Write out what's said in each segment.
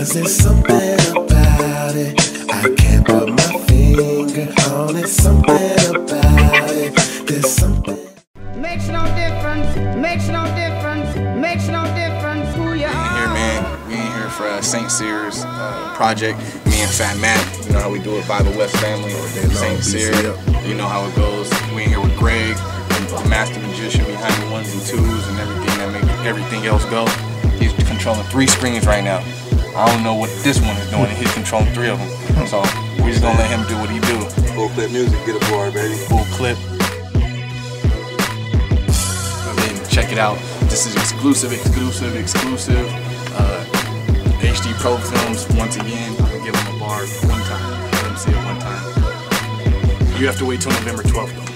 cause there's something about it. I can't put my finger on. Something about it. There's something. Makes no difference, makes no difference, for uh, St. Cyrs uh, project. Me and Phat Mac. You know how we do it by the West family. St. Cyr. You know how it goes. We in here with Greg, the master magician behind the ones and twos and everything that make everything else go. He's controlling three screens right now. I don't know what this one is doing, and he's controlling three of them. So we're just gonna let him do what he do. Full clip music, get aboard, baby. Full clip. I mean, check it out. This is exclusive, exclusive, exclusive. Uh, HD Pro Films, once again, I'm gonna give them a bar one time. Let them see it one time. You have to wait till November 12th though.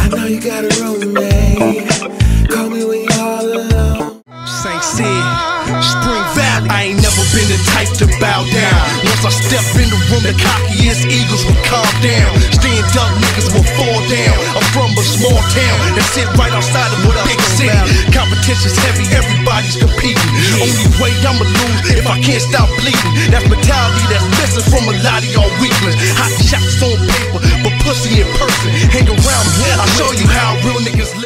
I know you got a roommate. Call me when you're all alone. St. Sid, Spring Valley. I ain't never been the type to bow down. Once I step in the room, the cockiest eagles will calm down. Stand up, niggas will fall down. I'm from a small town that sit right outside of a big city. Competition's heavy, everybody's competing. Only way I'ma lose if I can't stop bleeding. That's mentality that's missing from a lot of y'all weaklings. Hot shots on paper, but pussy in person. Hang around me, I'll show you how real niggas live.